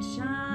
Shine.